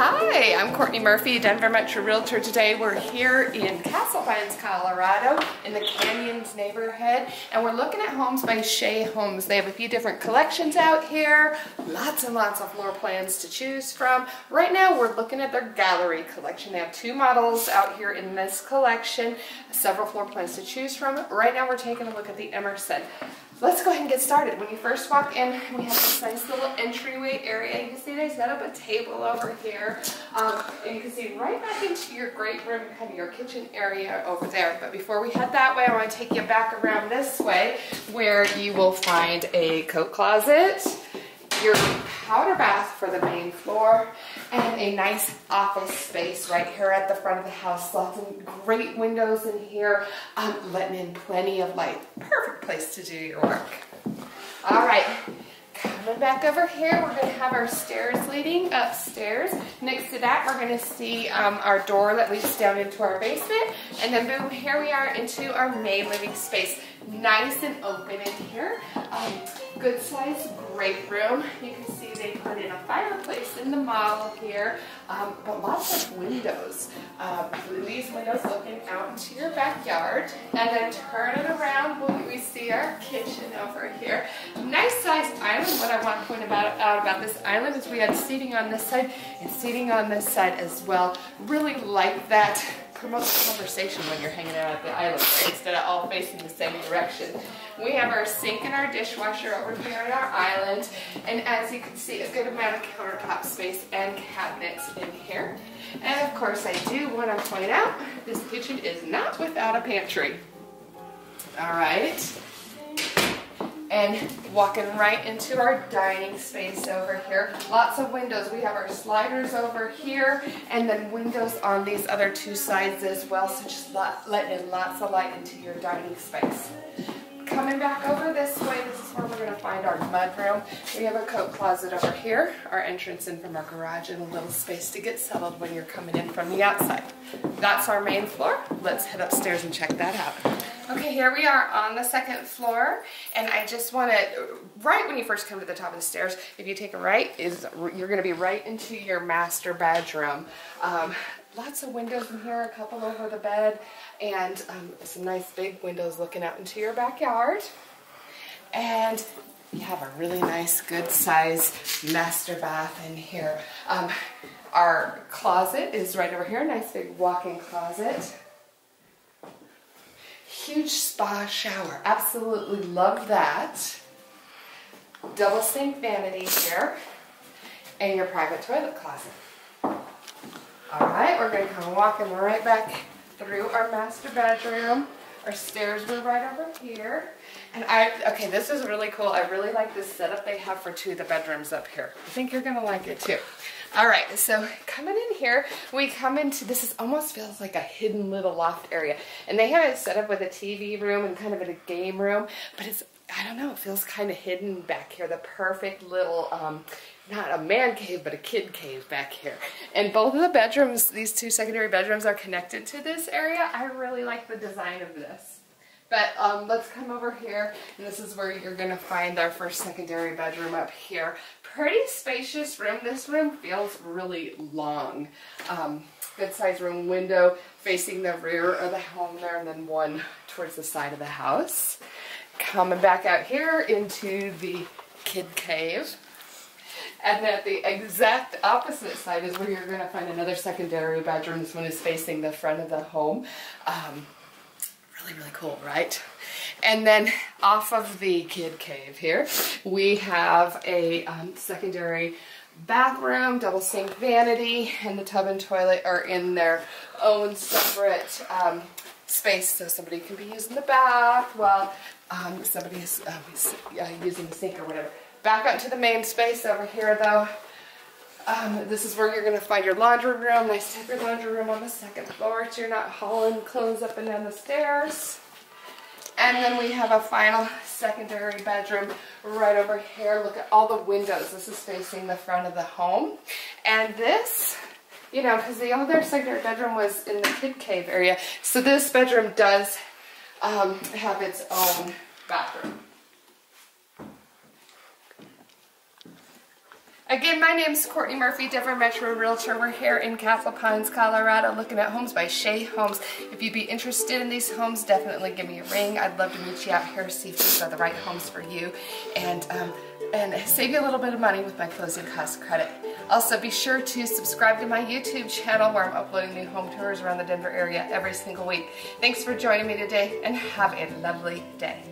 Hi, I'm Courtney Murphy, Denver Metro Realtor. Today we're here in Castle Pines, Colorado in the Canyons neighborhood and we're looking at homes by Shea Homes. They have a few different collections out here, lots and lots of floor plans to choose from. Right now we're looking at their gallery collection. They have two models out here in this collection, several floor plans to choose from. Right now we're taking a look at the Emerson. Let's go ahead and get started. When you first walk in, we have this nice little entryway area. You can see they set up a table over here. Um, and you can see right back into your great room, kind of your kitchen area over there. But before we head that way, I want to take you back around this way where you will find a coat closet, your powder bath for the main floor, and a nice office space right here at the front of the house. Lots of great windows in here, um, letting in plenty of light. Perfect place to do your work. All right, coming back over here, we're gonna have our stairs leading upstairs. Next to that, we're gonna see um, our door that leads down into our basement. And then boom, here we are into our main living space. Nice and open in here. Um, good size, great room. You can see they put in a fireplace in the model here, um, but lots of windows. Um, these windows looking out into your backyard. And then turn it around, we see our kitchen over here. Nice sized island. What I want to point about, out about this island is we had seating on this side and seating on this side as well. Really like that promotes conversation when you're hanging out at the island, right? Instead of all facing the same direction. We have our sink and our dishwasher over here on our island. And as you can see, a good amount of countertop space and cabinets in here. And of course, I do want to point out, this kitchen is not without a pantry. All right and walking right into our dining space over here. Lots of windows. We have our sliders over here and then windows on these other two sides as well. So just letting in lots of light into your dining space. Coming back over this way, this is where we're going to find our mudroom. We have a coat closet over here, our entrance in from our garage, and a little space to get settled when you're coming in from the outside. That's our main floor. Let's head upstairs and check that out. Okay, here we are on the second floor, and I just want to, right when you first come to the top of the stairs, if you take a right, is you're going to be right into your master bedroom. Um, lots of windows in here, a couple over the bed, and um, some nice big windows looking out into your backyard. And you have a really nice, good size master bath in here. Um, our closet is right over here, nice big walk-in closet huge spa shower. Absolutely love that. Double sink vanity here. And your private toilet closet. All right, we're gonna come walking right back through our master bedroom. Our stairs were right over here. And I, okay, this is really cool. I really like this setup they have for two of the bedrooms up here. I think you're gonna like it too. All right, so coming in here, we come into, this is almost feels like a hidden little loft area. And they have it set up with a TV room and kind of a game room, but it's, I don't know, it feels kind of hidden back here. The perfect little, um, not a man cave, but a kid cave back here. And both of the bedrooms, these two secondary bedrooms are connected to this area. I really like the design of this. But um, let's come over here, and this is where you're to find our first secondary bedroom up here. Pretty spacious room. This room feels really long. Um, good sized room, window facing the rear of the home there, and then one towards the side of the house. Coming back out here into the kid cave. And at the exact opposite side is where you're going to find another secondary bedroom. This one is facing the front of the home. Um, really, really cool, right? And then off of the kid cave here, we have a um, secondary bathroom, double sink vanity, and the tub and toilet are in their own separate um, space so somebody can be using the bath while um, somebody is um, uh, using the sink or whatever. Back up to the main space over here though. Um, this is where you're going to find your laundry room. Nice separate laundry room on the second floor so you're not hauling clothes up and down the stairs. And then we have a final secondary bedroom right over here. Look at all the windows. This is facing the front of the home. And this, you know, because the other secondary bedroom was in the kid cave area. So this bedroom does um, have its own bathroom. Again, my name is Courtney Murphy, Denver Metro Realtor. We're here in Castle Pines, Colorado, looking at homes by Shea Homes. If you'd be interested in these homes, definitely give me a ring. I'd love to meet you out here, see if these are the right homes for you, and um, and save you a little bit of money with my closing cost credit. Also, be sure to subscribe to my YouTube channel where I'm uploading new home tours around the Denver area every single week. Thanks for joining me today, and have a lovely day.